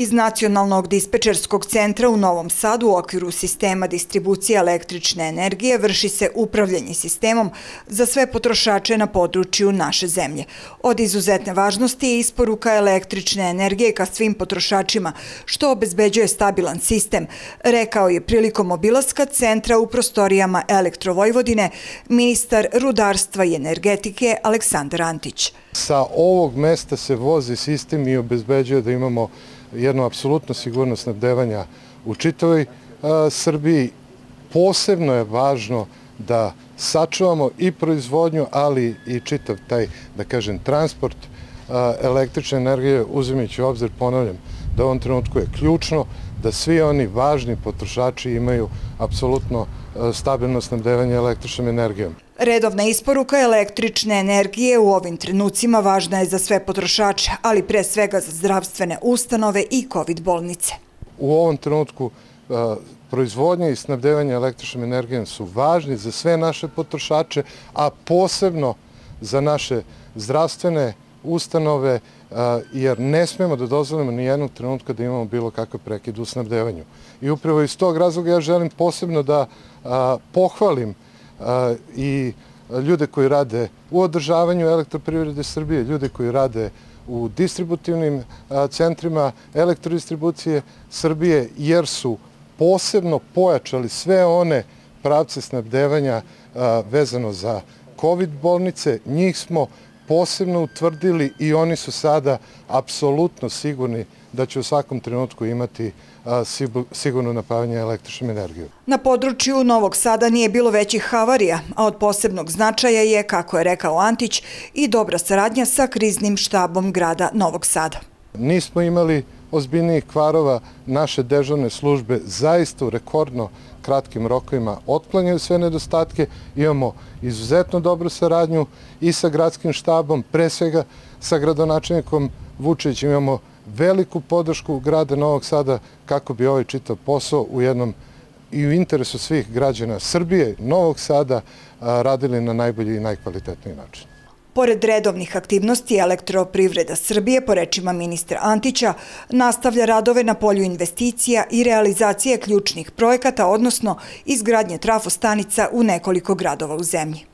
Iz Nacionalnog dispečerskog centra u Novom Sadu u okviru sistema distribucije električne energije vrši se upravljanje sistemom za sve potrošače na području naše zemlje. Od izuzetne važnosti je isporuka električne energije ka svim potrošačima, što obezbeđuje stabilan sistem, rekao je prilikom obilaska centra u prostorijama Elektrovojvodine ministar rudarstva i energetike Aleksandar Antić. Sa ovog mesta se vozi sistem i obezbeđuje da imamo jednu apsolutnu sigurnost snabdevanja u čitavoj Srbiji. Posebno je važno da sačuvamo i proizvodnju, ali i čitav taj, da kažem, transport električne energije, uzimajući u obzir, ponavljam, da u ovom trenutku je ključno da svi oni važni potrošači imaju apsolutno stabilno snabdevanje električnom energijom. Redovna isporuka električne energije u ovim trenucima važna je za sve potrošače, ali pre svega za zdravstvene ustanove i COVID bolnice. U ovom trenutku proizvodnja i snabdevanje električnom energijom su važni za sve naše potrošače, a posebno za naše zdravstvene ustanove, jer ne smemo da dozvolimo ni jednog trenutka da imamo bilo kakav prekid u snabdevanju. I upravo iz tog razloga ja želim posebno da pohvalim i ljude koji rade u održavanju elektroprivrede Srbije, ljude koji rade u distributivnim centrima elektrodistribucije Srbije, jer su posebno pojačali sve one pravce snabdevanja vezano za COVID bolnice. Njih smo posebno utvrdili i oni su sada apsolutno sigurni da će u svakom trenutku imati sigurno napavanje električnom energijom. Na području Novog Sada nije bilo većih havarija, a od posebnog značaja je, kako je rekao Antić, i dobra saradnja sa kriznim štabom grada Novog Sada. Nismo imali ozbiljnijih kvarova, naše dežavne službe zaista u rekordno kratkim rokovima otklanjaju sve nedostatke, imamo izuzetno dobru saradnju i sa gradskim štabom, pre svega sa gradonačelnikom Vučevićem imamo veliku podršku grada Novog Sada kako bi ovaj čitav posao u jednom i u interesu svih građana Srbije, Novog Sada, radili na najbolji i najkvalitetniji način. Pored redovnih aktivnosti elektroprivreda Srbije, po rečima ministra Antića, nastavlja radove na polju investicija i realizacije ključnih projekata, odnosno izgradnje trafostanica u nekoliko gradova u zemlji.